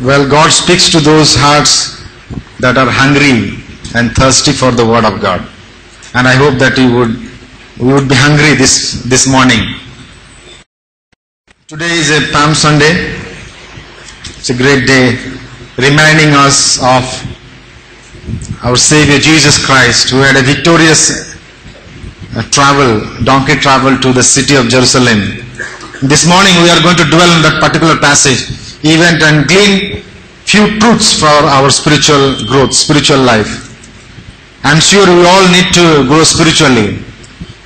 Well, God speaks to those hearts that are hungry and thirsty for the Word of God. And I hope that you would, we would be hungry this, this morning. Today is a Palm Sunday. It's a great day reminding us of our Savior Jesus Christ who had a victorious uh, travel, donkey travel to the city of Jerusalem. This morning we are going to dwell on that particular passage, event and glean few truths for our spiritual growth, spiritual life. I'm sure we all need to grow spiritually.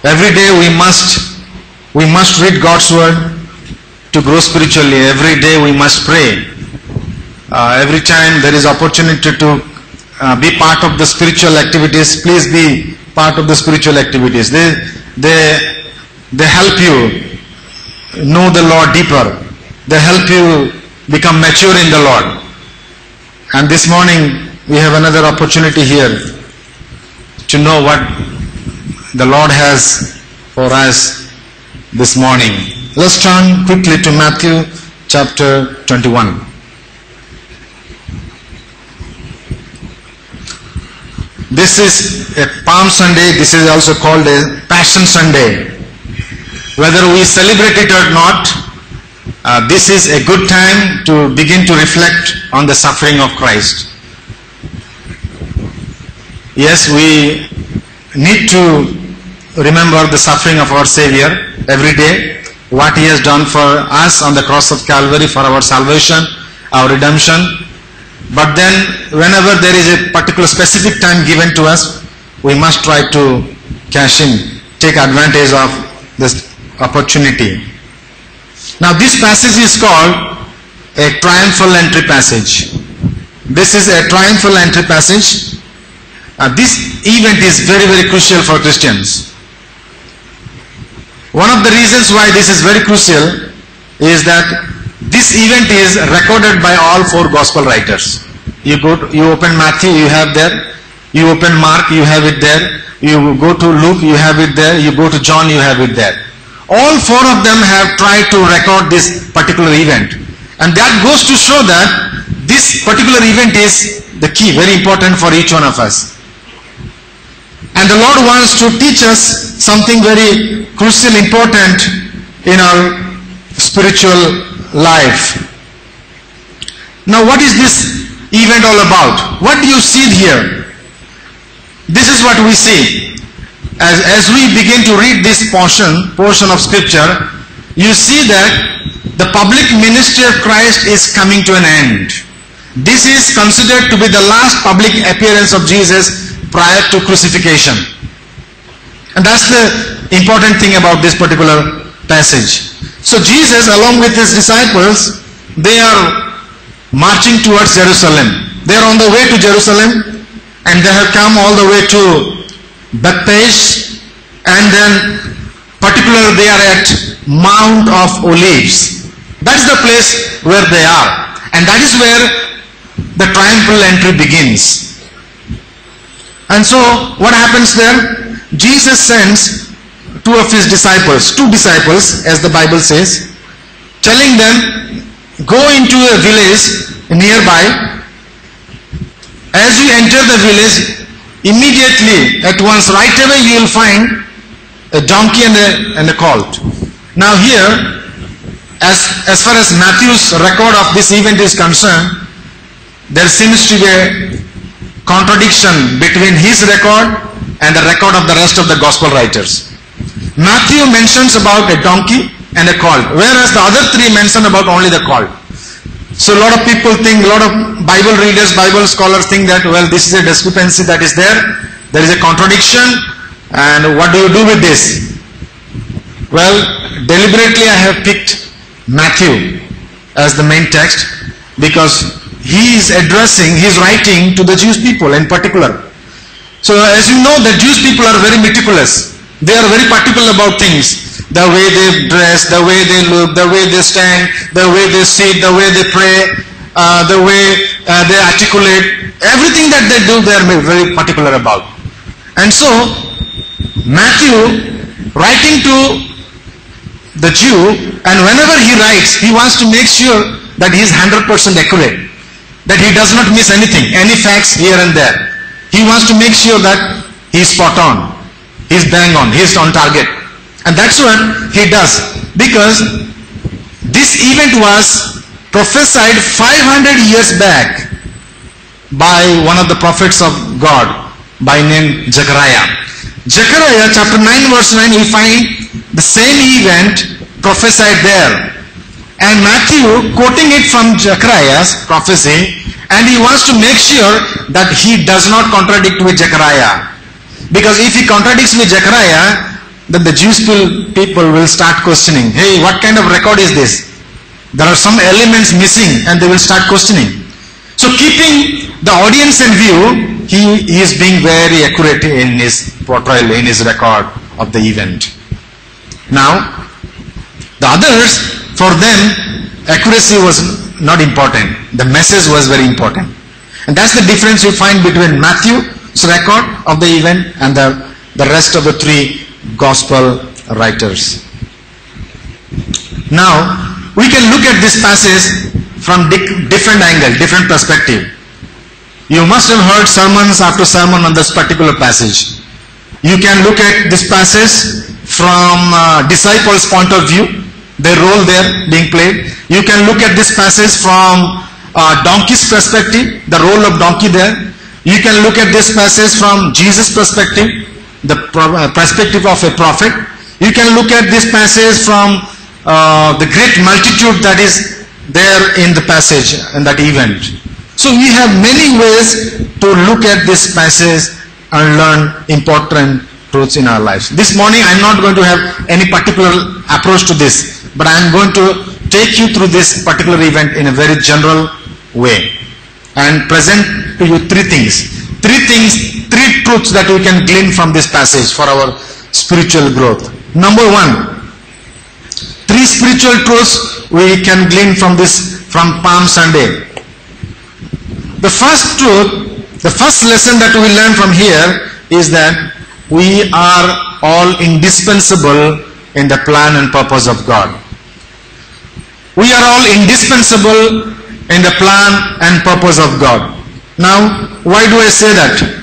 Every day we must, we must read God's word to grow spiritually. Every day we must pray. Uh, every time there is opportunity to uh, be part of the spiritual activities, please be part of the spiritual activities. They, they, they help you know the Lord deeper. They help you become mature in the Lord. And this morning we have another opportunity here to know what the Lord has for us this morning. Let's turn quickly to Matthew chapter 21. This is a Palm Sunday, this is also called a Passion Sunday. Whether we celebrate it or not, uh, this is a good time to begin to reflect on the suffering of Christ. Yes, we need to remember the suffering of our Savior every day, what He has done for us on the cross of Calvary for our salvation, our redemption. But then, whenever there is a particular specific time given to us, we must try to cash in, take advantage of this opportunity. Now, this passage is called a triumphal entry passage. This is a triumphal entry passage. This event is very, very crucial for Christians. One of the reasons why this is very crucial is that this event is recorded by all four gospel writers. You go, to, you open Matthew, you have there. You open Mark, you have it there. You go to Luke, you have it there. You go to John, you have it there. All four of them have tried to record this particular event. And that goes to show that this particular event is the key, very important for each one of us. And the Lord wants to teach us something very crucial, important in our spiritual life. Now, what is this event all about? What do you see here? This is what we see. As, as we begin to read this portion, portion of scripture, you see that the public ministry of Christ is coming to an end. This is considered to be the last public appearance of Jesus prior to crucifixion. And that's the important thing about this particular passage. So Jesus along with his disciples, they are marching towards Jerusalem. They are on the way to Jerusalem and they have come all the way to Bethphage and then particularly they are at Mount of Olives. That's the place where they are. And that is where the triumphal entry begins. And so what happens there? Jesus sends two of his disciples, two disciples as the Bible says, telling them, go into a village nearby. As you enter the village, immediately at once right away you will find a donkey and a, and a colt. Now here, as, as far as Matthew's record of this event is concerned, there seems to be a contradiction between his record and the record of the rest of the gospel writers. Matthew mentions about a donkey and a colt, whereas the other three mention about only the colt. So a lot of people think, a lot of Bible readers, Bible scholars think that, well, this is a discrepancy that is there. There is a contradiction. And what do you do with this? Well, deliberately I have picked Matthew as the main text because he is addressing, he is writing to the Jewish people in particular. So as you know, the Jewish people are very meticulous. They are very particular about things the way they dress, the way they look, the way they stand, the way they sit, the way they pray, uh, the way uh, they articulate, everything that they do, they are very particular about. And so, Matthew, writing to the Jew, and whenever he writes, he wants to make sure that he is 100% accurate. that he does not miss anything, any facts here and there. He wants to make sure that he's spot on, he's bang on, he's on target. And that's what he does. Because this event was prophesied 500 years back by one of the prophets of God by name Zechariah. Zechariah chapter 9 verse 9 we find the same event prophesied there. And Matthew quoting it from Zechariah's prophecy and he wants to make sure that he does not contradict with Zechariah. Because if he contradicts with Zechariah, then the Jewish people will start questioning, hey, what kind of record is this? There are some elements missing and they will start questioning. So keeping the audience in view, he, he is being very accurate in his portrayal, in his record of the event. Now, the others, for them, accuracy was not important. The message was very important. And that's the difference you find between Matthew's record of the event and the, the rest of the three gospel writers. Now, we can look at this passage from different angle, different perspective. You must have heard sermons after sermon on this particular passage. You can look at this passage from uh, disciples' point of view, their role there being played. You can look at this passage from uh, donkey's perspective, the role of donkey there. You can look at this passage from Jesus' perspective, the uh, perspective of a prophet. You can look at this passage from uh, the great multitude that is there in the passage in that event. So we have many ways to look at this passage and learn important truths in our lives. This morning I'm not going to have any particular approach to this, but I'm going to take you through this particular event in a very general way and present to you three things. Three things, three truths that we can glean from this passage for our spiritual growth. Number one, Three spiritual truths we can glean from this, from Palm Sunday. The first truth, the first lesson that we learn from here is that we are all indispensable in the plan and purpose of God. We are all indispensable in the plan and purpose of God. Now, why do I say that?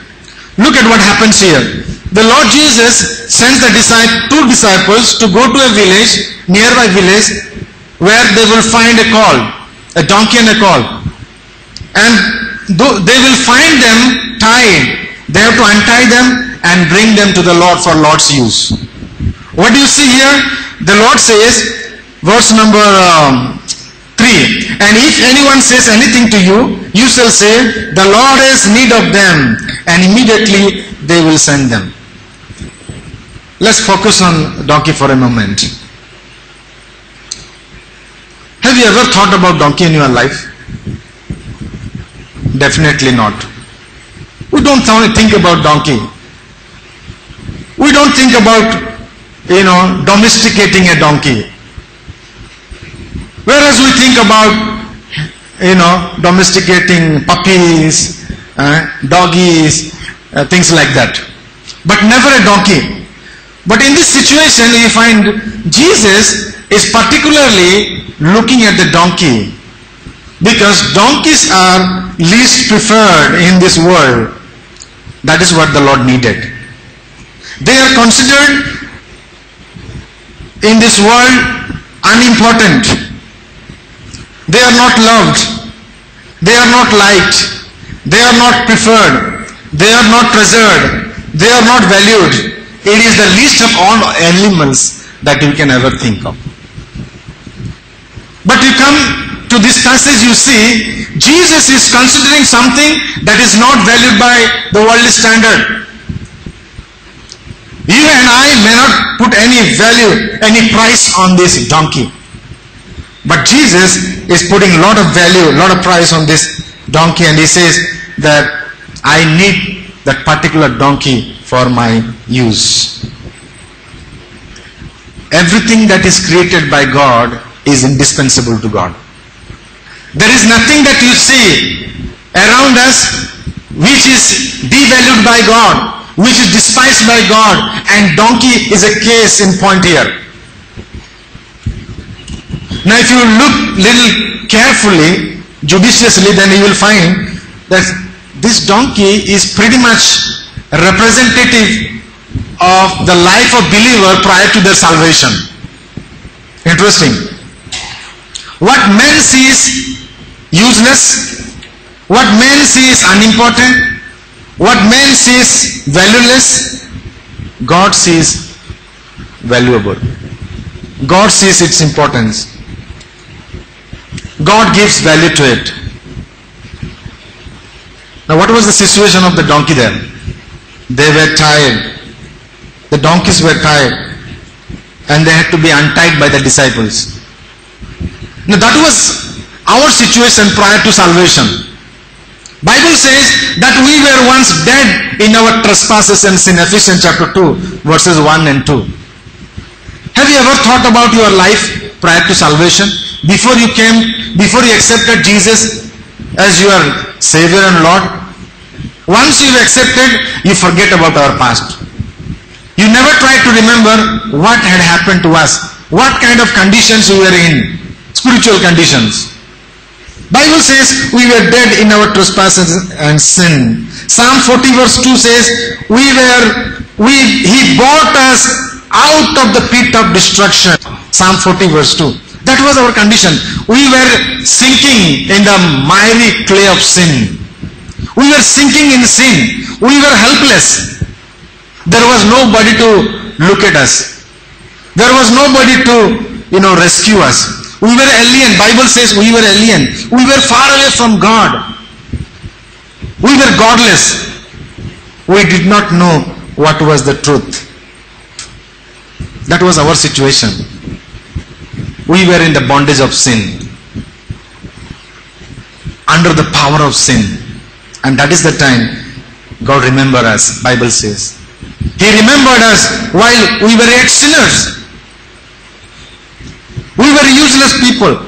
Look at what happens here. The Lord Jesus sends the two disciples to go to a village, nearby village, where they will find a colt, a donkey and a colt. And they will find them tied. They have to untie them and bring them to the Lord for Lord's use. What do you see here? The Lord says, verse number um, 3 And if anyone says anything to you, you shall say, The Lord has need of them, and immediately they will send them. Let's focus on donkey for a moment. Have you ever thought about donkey in your life? Definitely not. We don't think about donkey. We don't think about, you know, domesticating a donkey. Whereas we think about, you know, domesticating puppies, uh, doggies, uh, things like that. But never a donkey. But in this situation, you find Jesus is particularly looking at the donkey because donkeys are least preferred in this world. That is what the Lord needed. They are considered in this world unimportant. They are not loved. They are not liked. They are not preferred. They are not treasured. They are not valued. It is the least of all animals that you can ever think of. But you come to this passage, you see, Jesus is considering something that is not valued by the worldly standard. You and I may not put any value, any price on this donkey. But Jesus is putting a lot of value, a lot of price on this donkey and he says that I need that particular donkey for my use. Everything that is created by God is indispensable to God. There is nothing that you see around us which is devalued by God, which is despised by God, and donkey is a case in point here. Now if you look little carefully, judiciously, then you will find that this donkey is pretty much representative of the life of believer prior to their salvation. Interesting. What men sees useless, what men sees unimportant, what men sees valueless, God sees valuable. God sees its importance. God gives value to it. Now, what was the situation of the donkey there? They were tired. The donkeys were tired. And they had to be untied by the disciples. Now, that was our situation prior to salvation. Bible says that we were once dead in our trespasses and sin. Ephesians chapter 2, verses 1 and 2. Have you ever thought about your life prior to salvation? Before you came, before you accepted Jesus as your Savior and Lord? Once you've accepted, you forget about our past. You never try to remember what had happened to us, what kind of conditions we were in, spiritual conditions. Bible says we were dead in our trespasses and sin. Psalm 40 verse 2 says we were we he bought us out of the pit of destruction. Psalm 40 verse 2. That was our condition. We were sinking in the miry clay of sin. We were sinking in sin. We were helpless. There was nobody to look at us. There was nobody to, you know, rescue us. We were alien. Bible says we were alien. We were far away from God. We were godless. We did not know what was the truth. That was our situation. We were in the bondage of sin. Under the power of sin. And that is the time God remembered us, Bible says. He remembered us while we were yet sinners. We were useless people.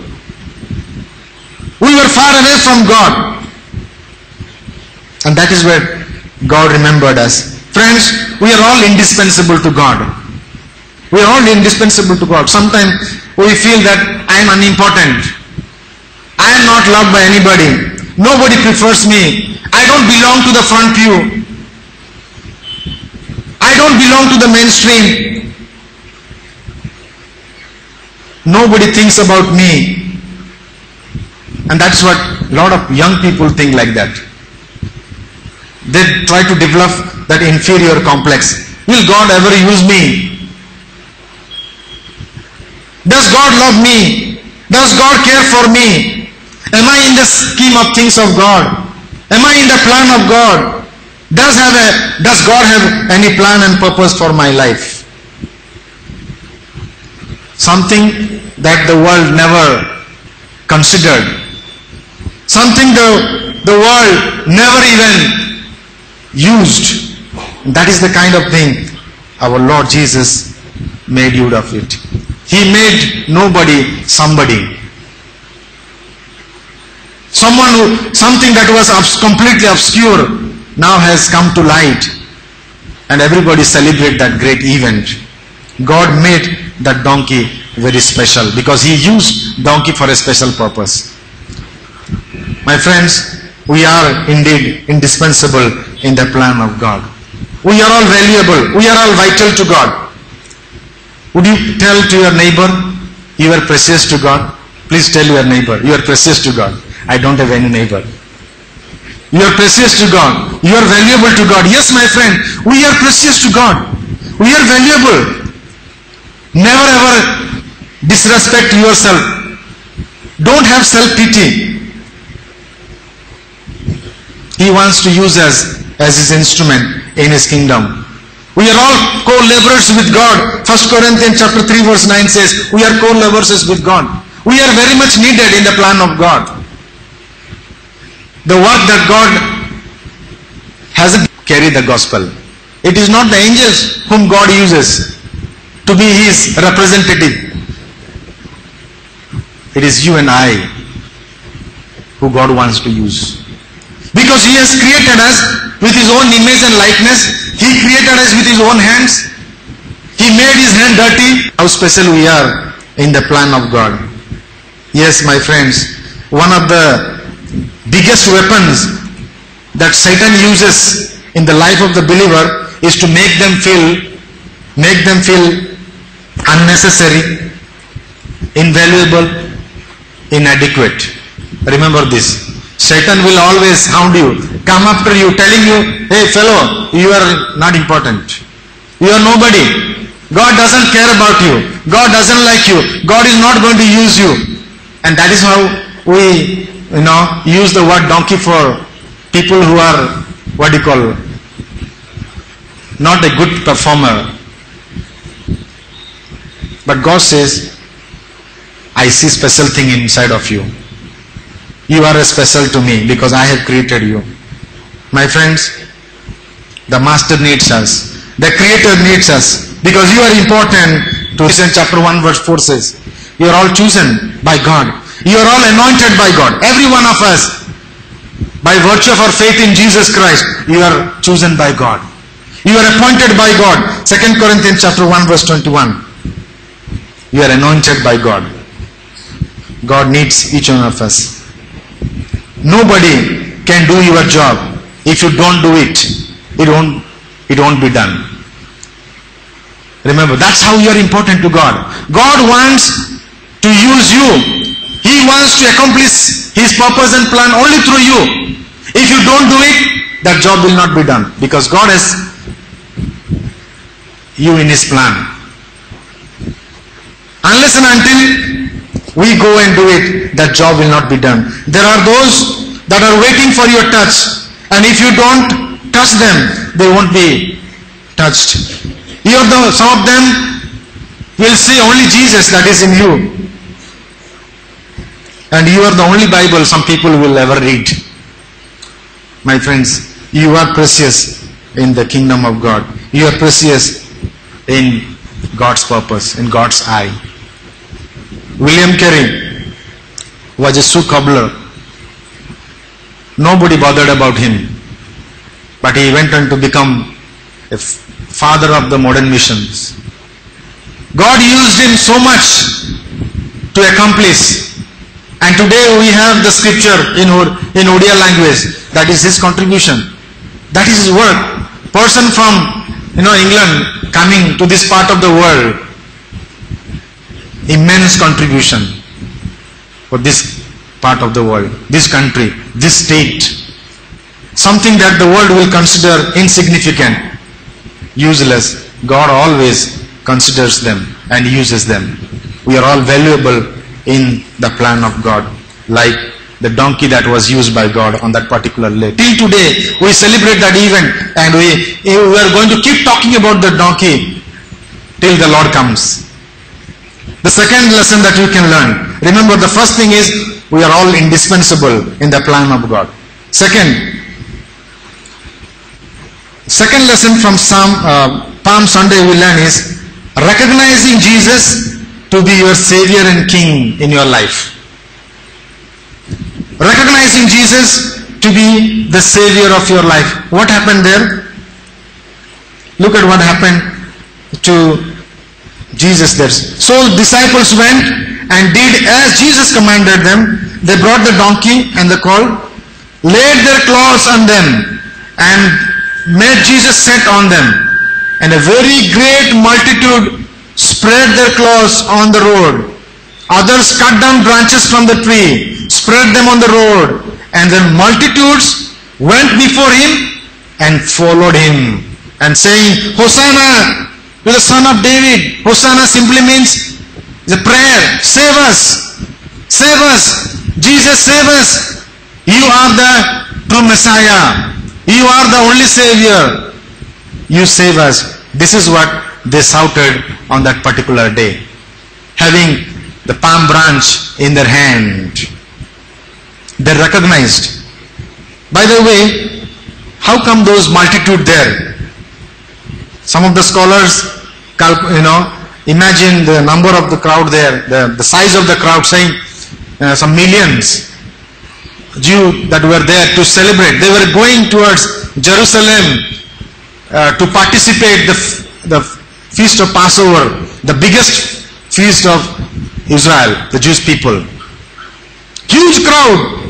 We were far away from God. And that is where God remembered us. Friends, we are all indispensable to God. We are all indispensable to God. Sometimes we feel that I am unimportant. I am not loved by anybody. Nobody prefers me. I don't belong to the front pew. I don't belong to the mainstream. Nobody thinks about me. And that's what a lot of young people think like that. They try to develop that inferior complex. Will God ever use me? Does God love me? Does God care for me? Am I in the scheme of things of God? Am I in the plan of God? Does have a does God have any plan and purpose for my life? Something that the world never considered. Something the, the world never even used. That is the kind of thing our Lord Jesus made use of it. He made nobody somebody. Someone who, something that was obs- completely obscure now has come to light and everybody celebrate that great event. God made that donkey very special because he used donkey for a special purpose. My friends, we are indeed indispensable in the plan of God. We are all valuable. We are all vital to God. Would you tell to your neighbor, you are precious to God? Please tell your neighbor, you are precious to God. I don't have any neighbor. You are precious to God. You are valuable to God. Yes, my friend, we are precious to God. We are valuable. Never ever disrespect yourself. Don't have self-pity. He wants to use us as his instrument in his kingdom. We are all co-laborers with God. 1 Corinthians chapter 3 verse 9 says, we are co-laborers with God. We are very much needed in the plan of God. The work that God has carry the gospel. It is not the angels whom God uses to be his representative. It is you and I who God wants to use. Because he has created us with his own image and likeness. He created us with his own hands. He made his hand dirty. How special we are in the plan of God. Yes, my friends, one of the biggest weapons that Satan uses in the life of the believer is to make them feel make them feel unnecessary, invaluable, inadequate. Remember this. Satan will always hound you, come after you, telling you, hey fellow, you are not important. You are nobody. God doesn't care about you. God doesn't like you. God is not going to use you. And that is how we, you know, use the word donkey for people who are, what do you call, not a good performer. But God says, I see special thing inside of you. You are special to me because I have created you. My friends, the master needs us. The creator needs us because you are important to Ephesians chapter 1 verse 4 says. You are all chosen by God. You are all anointed by God. Every one of us. By virtue of our faith in Jesus Christ, you are chosen by God. You are appointed by God. 2 Corinthians chapter 1 verse 21. You are anointed by God. God needs each one of us. Nobody can do your job. If you don't do it, it won't, it won't be done. Remember, that's how you are important to God. God wants to use you. He wants to accomplish His purpose and plan only through you. If you don't do it, that job will not be done. Because God has you in His plan. Unless and until we go and do it, that job will not be done. There are those that are waiting for your touch. And if you don't touch them, they won't be touched. You some of them will see only Jesus that is in you. And you are the only Bible some people will ever read. My friends, you are precious in the kingdom of God. You are precious in God's purpose, in God's eye. William Carey was a shoe cobbler. Nobody bothered about him. But he went on to become a father of the modern missions. God used him so much to accomplish. And today we have the scripture in, in Odia language. That is his contribution. That is his work. Person from you know England coming to this part of the world. Immense contribution for this part of the world, this country, this state. Something that the world will consider insignificant, useless. God always considers them and uses them. We are all valuable in the plan of God, like the donkey that was used by God on that particular day. Till today, we celebrate that event and we, we are going to keep talking about the donkey till the Lord comes. The second lesson that you can learn, remember the first thing is we are all indispensable in the plan of God. Second, second lesson from Psalm, uh, Palm Sunday we learn is recognizing Jesus to be your Savior and King in your life. Recognizing Jesus to be the Savior of your life. What happened there? Look at what happened to Jesus there. So disciples went and did as Jesus commanded them. They brought the donkey and the colt, laid their cloths on them, and made Jesus sit on them. And a very great multitude spread their cloths on the road. Others cut down branches from the tree, spread them on the road, and then multitudes went before him and followed him, and saying, Hosanna to the son of David. Hosanna simply means the prayer, save us, save us, Jesus save us. You are the true Messiah. You are the only Savior. You save us. This is what they shouted on that particular day. Having the palm branch in their hand. They recognized. By the way, how come those multitude there? Some of the scholars, you know, imagine the number of the crowd there, the, the size of the crowd saying uh, some millions Jew that were there to celebrate. They were going towards Jerusalem uh, to participate the, the feast of Passover, the biggest feast of Israel, the Jewish people. Huge crowd.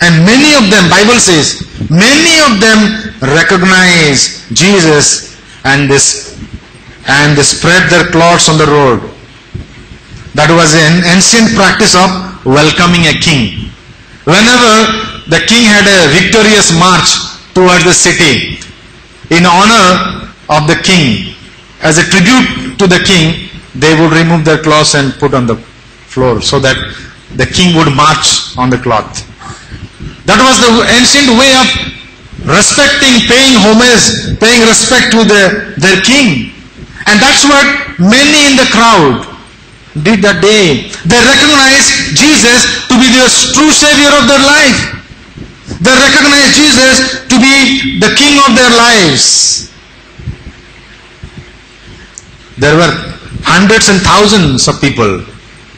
And many of them, Bible says, many of them recognize Jesus and this and they spread their cloths on the road. That was an ancient practice of welcoming a king. Whenever the king had a victorious march towards the city, in honor of the king, as a tribute to the king, they would remove their clothes and put on the floor so that the king would march on the cloth. That was the ancient way of respecting, paying homage, paying respect to the, their king. And that's what many in the crowd did that day. They recognized Jesus to be the true savior of their life. They recognized Jesus to be the king of their lives. There were hundreds and thousands of people,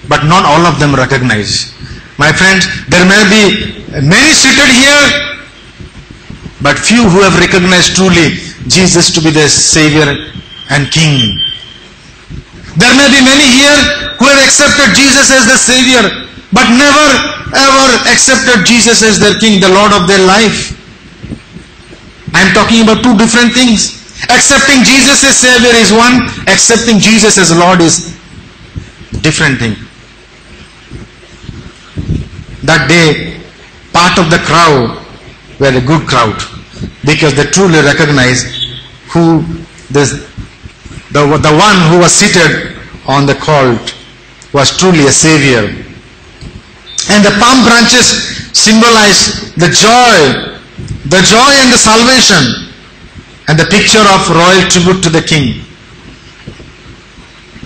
but not all of them recognized. My friends, there may be many seated here, but few who have recognized truly Jesus to be their Savior and King. There may be many here who have accepted Jesus as the Savior, but never ever accepted Jesus as their King, the Lord of their life. I am talking about two different things. Accepting Jesus as Savior is one, accepting Jesus as Lord is different thing. That day, part of the crowd were a good crowd because they truly recognized who this, the, the one who was seated on the colt was truly a savior. And the palm branches symbolize the joy, the joy and the salvation and the picture of royal tribute to the king.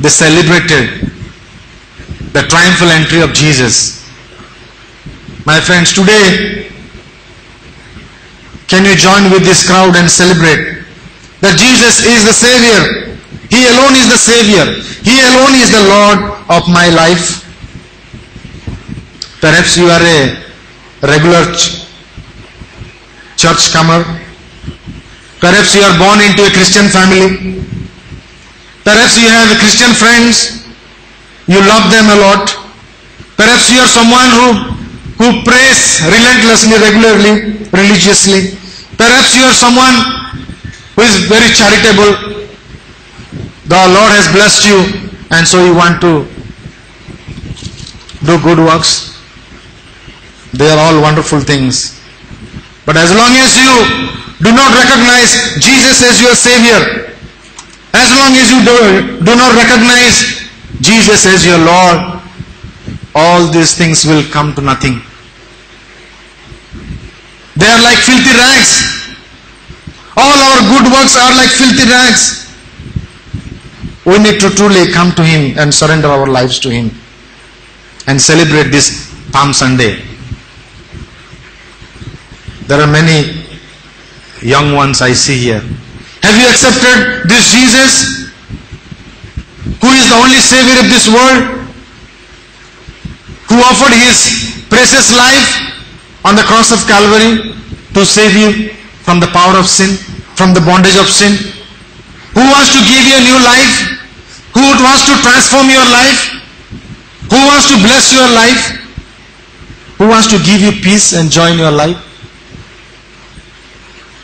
They celebrated the triumphal entry of Jesus. My friends, today, can you join with this crowd and celebrate that Jesus is the Savior? He alone is the Savior. He alone is the Lord of my life. Perhaps you are a regular ch- church comer. Perhaps you are born into a Christian family. Perhaps you have Christian friends. You love them a lot. Perhaps you are someone who, who prays relentlessly, regularly, religiously. Perhaps you are someone who is very charitable. The Lord has blessed you and so you want to do good works. They are all wonderful things. But as long as you do not recognize Jesus as your Savior, as long as you do, do not recognize Jesus as your Lord, all these things will come to nothing. They are like filthy rags. All our good works are like filthy rags. We need to truly come to Him and surrender our lives to Him and celebrate this Palm Sunday. There are many young ones I see here. Have you accepted this Jesus who is the only Savior of this world? Who offered His precious life on the cross of Calvary to save you from the power of sin, from the bondage of sin? Who wants to give you a new life? Who wants to transform your life? Who wants to bless your life? Who wants to give you peace and joy in your life?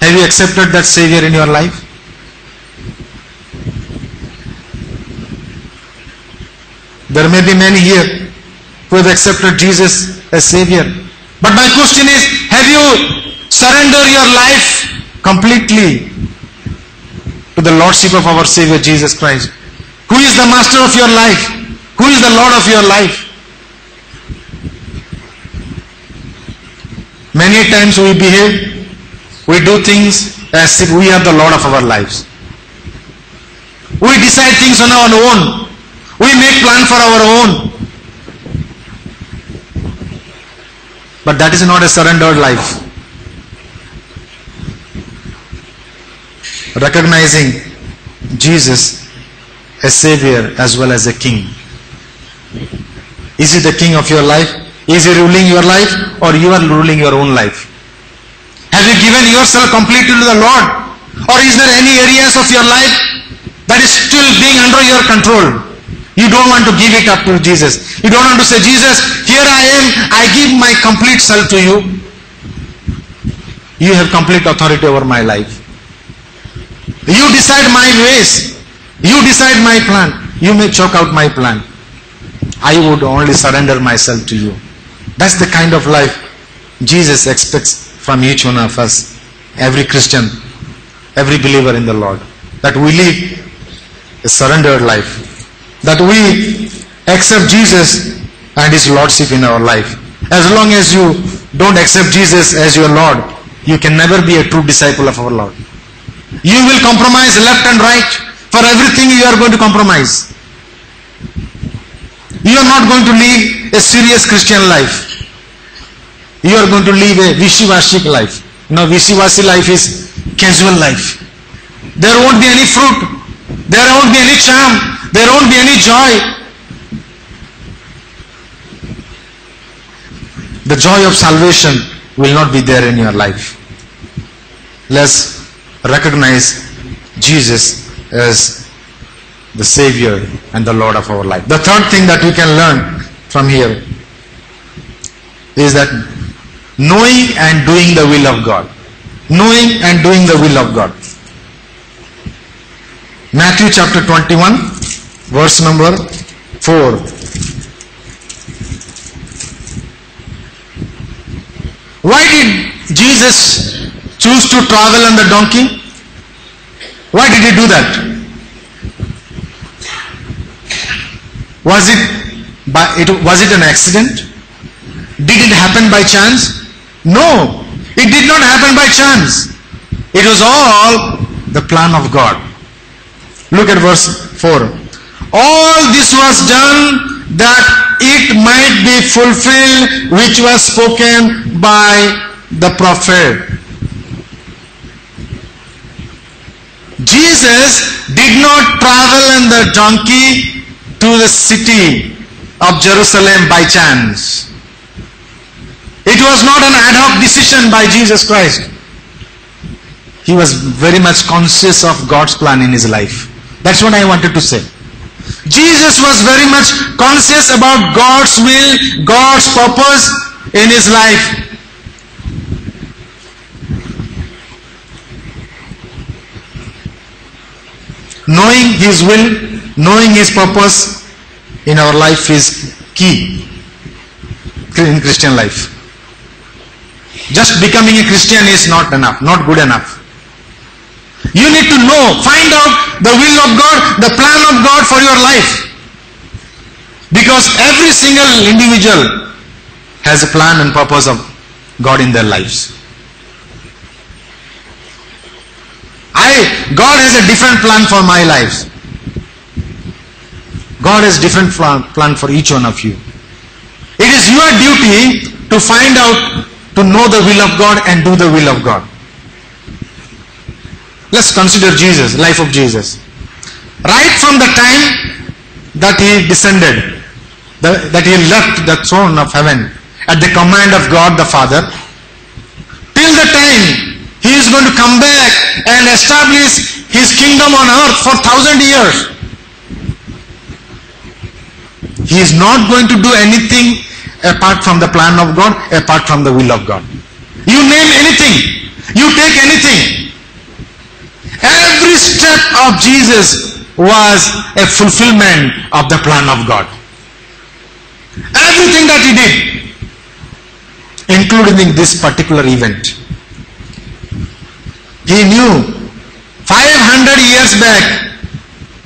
Have you accepted that Savior in your life? There may be many here who have accepted Jesus as Savior. But my question is, have you surrendered your life completely to the Lordship of our Savior Jesus Christ? Who is the Master of your life? Who is the Lord of your life? Many times we behave, we do things as if we are the Lord of our lives. We decide things on our own. We make plan for our own. But that is not a surrendered life. Recognizing Jesus as Savior as well as a King. Is he the King of your life? Is he ruling your life or you are ruling your own life? Have you given yourself completely to the Lord? Or is there any areas of your life that is still being under your control? You don't want to give it up to Jesus. You don't want to say, Jesus, here I am, I give my complete self to you. You have complete authority over my life. You decide my ways. You decide my plan. You may choke out my plan. I would only surrender myself to you. That's the kind of life Jesus expects from each one of us, every Christian, every believer in the Lord. That we live a surrendered life. That we accept Jesus and His Lordship in our life. As long as you don't accept Jesus as your Lord, you can never be a true disciple of our Lord. You will compromise left and right. For everything you are going to compromise. You are not going to live a serious Christian life. You are going to live a wishy-washy life. Now wishy-washy life is casual life. There won't be any fruit. There won't be any charm. There won't be any joy. The joy of salvation will not be there in your life. Let's recognize Jesus as the Savior and the Lord of our life. The third thing that we can learn from here is that knowing and doing the will of God. Knowing and doing the will of God. Matthew chapter 21, verse number 4. Why did Jesus choose to travel on the donkey? Why did he do that? Was it by it was it an accident? Did it happen by chance? No, it did not happen by chance. It was all the plan of God. Look at verse 4. All this was done that it might be fulfilled which was spoken by the prophet. Jesus did not travel on the donkey to the city of Jerusalem by chance. It was not an ad hoc decision by Jesus Christ. He was very much conscious of God's plan in his life. That's what I wanted to say. Jesus was very much conscious about God's will, God's purpose in his life. Knowing his will, knowing his purpose in our life is key in Christian life. Just becoming a Christian is not enough, not good enough. You need to know, find out the will of God, the plan of God for your life. Because every single individual has a plan and purpose of God in their lives. I, God has a different plan for my lives. God has different plan for each one of you. It is your duty to find out, to know the will of God and do the will of God. Let's consider Jesus, life of Jesus. Right from the time that he descended, that he left the throne of heaven at the command of God the Father, till the time he is going to come back and establish his kingdom on earth for thousand years. He is not going to do anything apart from the plan of God, apart from the will of God. You name anything, you take anything, Step of Jesus was a fulfillment of the plan of God. Everything that he did, including this particular event. He knew 500 years back,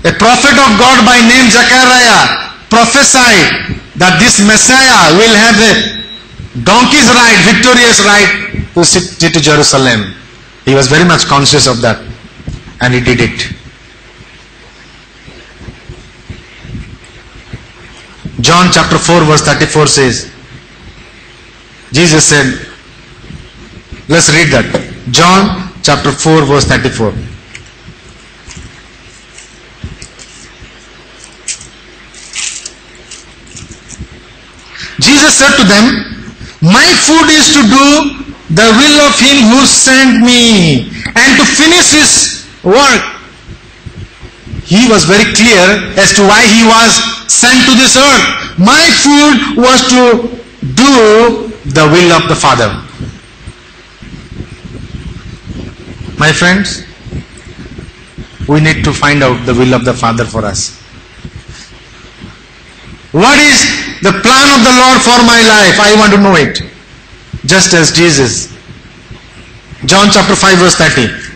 a prophet of God by name Zechariah prophesied that this Messiah will have a donkey's ride, victorious ride to city to Jerusalem. He was very much conscious of that and he did it. John chapter 4 verse 34 says, Jesus said, let's read that. John chapter 4 verse 34. Jesus said to them, My food is to do the will of him who sent me and to finish his work. He was very clear as to why he was sent to this earth. My food was to do the will of the Father. My friends, we need to find out the will of the Father for us. What is the plan of the Lord for my life? I want to know it. Just as Jesus. John chapter 5 verse 30.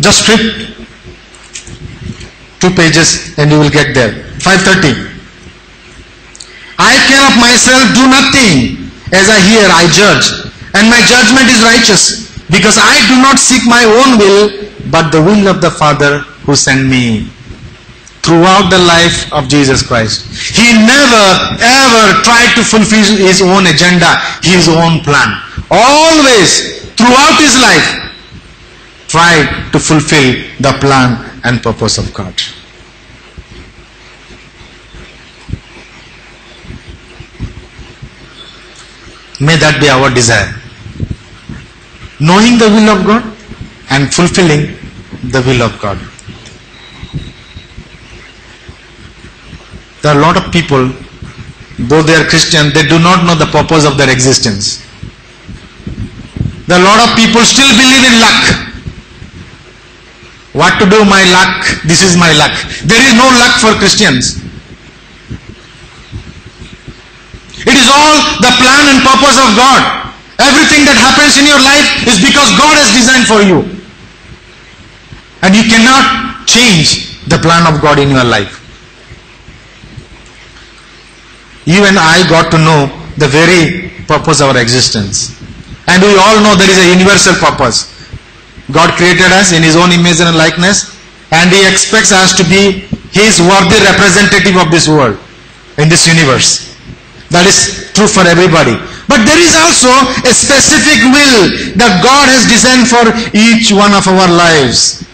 Just flip two pages and you will get there. 530. I can of myself do nothing. As I hear, I judge. And my judgment is righteous. Because I do not seek my own will, but the will of the Father who sent me. Throughout the life of Jesus Christ, He never ever tried to fulfill His own agenda, His own plan. Always, throughout His life, tried to fulfill the plan and purpose of God. May that be our desire. Knowing the will of God and fulfilling the will of God. There are a lot of people, though they are Christian, they do not know the purpose of their existence. There are a lot of people still believe in luck. What to do, my luck, this is my luck. There is no luck for Christians. It is all the plan and purpose of God. Everything that happens in your life is because God has designed for you. And you cannot change the plan of God in your life. You and I got to know the very purpose of our existence. And we all know there is a universal purpose. God created us in His own image and likeness, and He expects us to be His worthy representative of this world, in this universe. That is true for everybody. But there is also a specific will that God has designed for each one of our lives.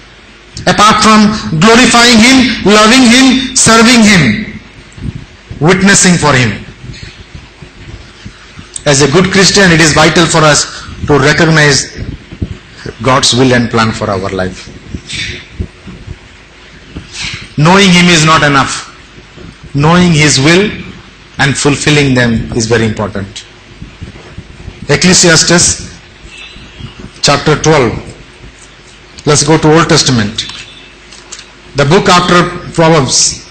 Apart from glorifying Him, loving Him, serving Him, witnessing for Him. As a good Christian, it is vital for us to recognize God's will and plan for our life. Knowing Him is not enough. Knowing His will and fulfilling them is very important. Ecclesiastes chapter 12. Let's go to Old Testament. The book after Proverbs.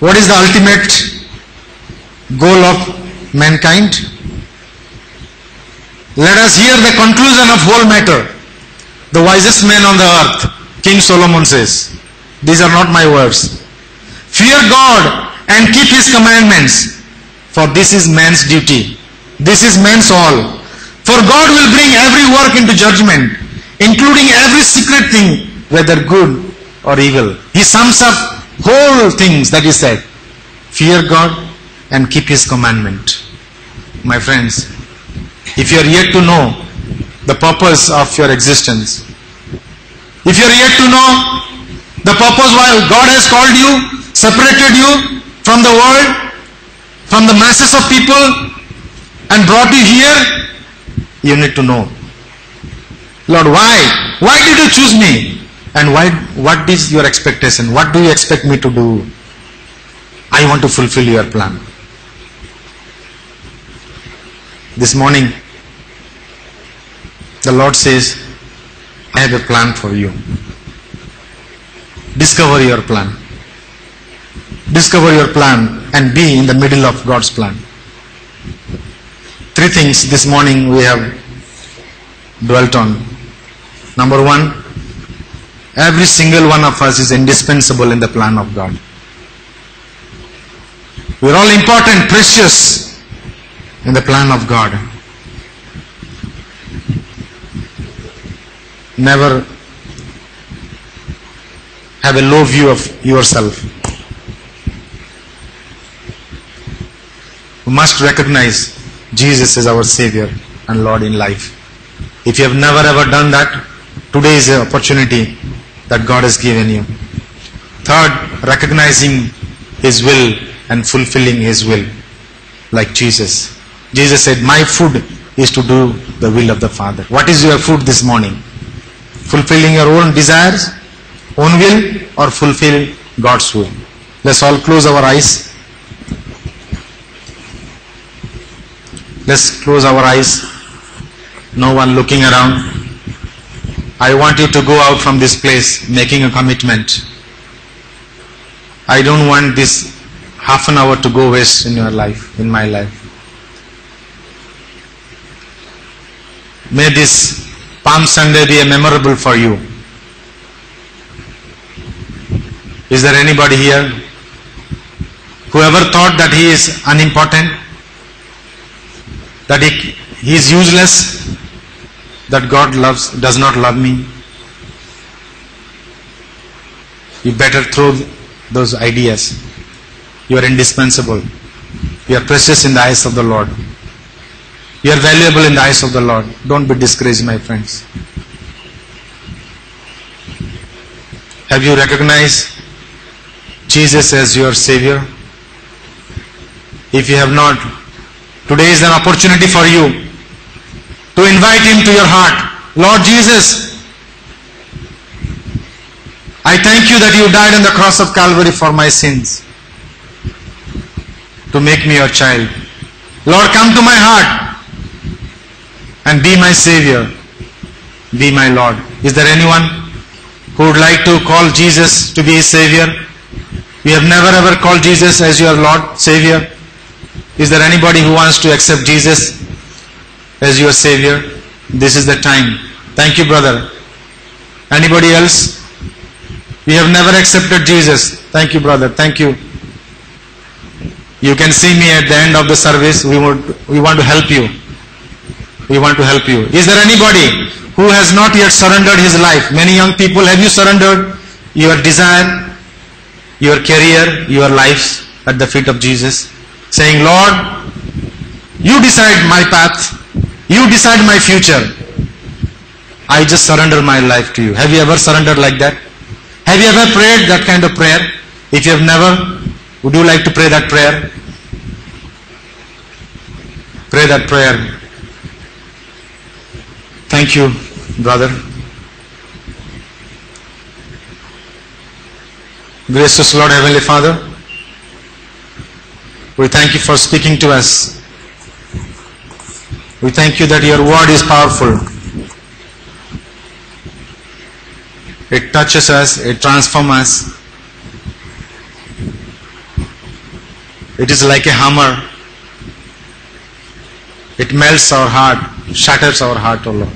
What is the ultimate goal of mankind? Let us hear the conclusion of whole matter. The wisest man on the earth, King Solomon says, these are not my words. Fear God and keep his commandments, for this is man's duty. This is man's all. For God will bring every work into judgment, including every secret thing, whether good or evil. He sums up whole things that he said. Fear God and keep his commandment. My friends, if you are yet to know the purpose of your existence, if you are yet to know the purpose why God has called you, separated you from the world, from the masses of people, and brought you here, you need to know. Lord, why? Why did you choose me? And why what is your expectation? What do you expect me to do? I want to fulfill your plan. This morning, the Lord says, I have a plan for you. Discover your plan. Discover your plan and be in the middle of God's plan. Three things this morning we have dwelt on. Number one, every single one of us is indispensable in the plan of God. We are all important, precious in the plan of God. Never have a low view of yourself. We must recognize Jesus as our Savior and Lord in life. If you have never ever done that, today is the opportunity that God has given you. Third, recognizing His will and fulfilling His will, like Jesus. Jesus said, My food is to do the will of the Father. What is your food this morning? Fulfilling your own desires, own will, or fulfill God's will? Let's all close our eyes. Let's close our eyes. No one looking around. I want you to go out from this place making a commitment. I don't want this half an hour to go waste in your life, in my life. May this Palm Sunday be a memorable for you. Is there anybody here who ever thought that he is unimportant? That he, he is useless? That God loves does not love me? You better throw those ideas. You are indispensable. You are precious in the eyes of the Lord. You are valuable in the eyes of the Lord. Don't be discouraged, my friends. Have you recognized Jesus as your Savior? If you have not, today is an opportunity for you to invite Him to your heart. Lord Jesus, I thank you that you died on the cross of Calvary for my sins to make me your child. Lord, come to my heart and be my Savior. Be my Lord. Is there anyone who would like to call Jesus to be his Savior? You have never ever called Jesus as your Lord, Savior. Is there anybody who wants to accept Jesus as your Savior? This is the time. Thank you, brother. Anybody else? We have never accepted Jesus. Thank you, brother. Thank you. You can see me at the end of the service. We we want to help you. We want to help you. Is there anybody who has not yet surrendered his life? Many young people, have you surrendered your desire, your career, your life at the feet of Jesus? Saying, Lord, you decide my path. You decide my future. I just surrender my life to you. Have you ever surrendered like that? Have you ever prayed that kind of prayer? If you have never, would you like to pray that prayer? Pray that prayer. Thank you, brother. Gracious Lord, Heavenly Father, we thank you for speaking to us. We thank you that your word is powerful. It touches us, it transforms us. It is like a hammer. It melts our heart, shatters our heart, O Lord.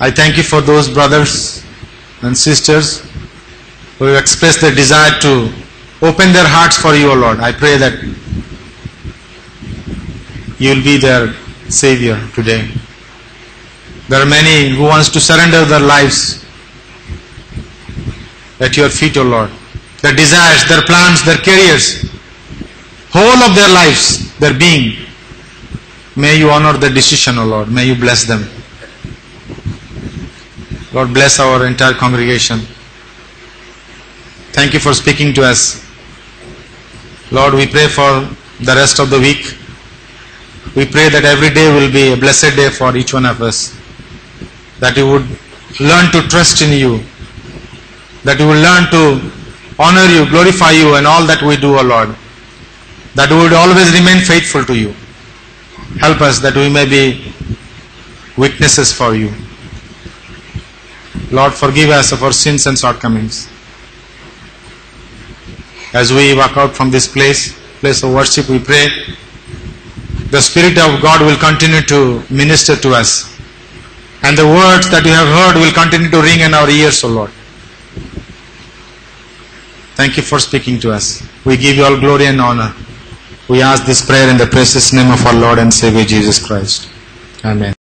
I thank you for those brothers and sisters who have expressed their desire to open their hearts for you, O Lord. I pray that you will be their Savior today. There are many who wants to surrender their lives at your feet, O Lord. Their desires, their plans, their careers, whole of their lives, their being. May you honor their decision, O Lord. May you bless them. Lord, bless our entire congregation. Thank you for speaking to us. Lord, we pray for the rest of the week. We pray that every day will be a blessed day for each one of us. That you would learn to trust in you. That you will learn to honor you, glorify you and all that we do, O Lord. That we would always remain faithful to you. Help us that we may be witnesses for you. Lord, forgive us of our sins and shortcomings. As we walk out from this place, place of worship, we pray the Spirit of God will continue to minister to us. And the words that you have heard will continue to ring in our ears, O Lord. Thank you for speaking to us. We give you all glory and honor. We ask this prayer in the precious name of our Lord and Savior Jesus Christ. Amen.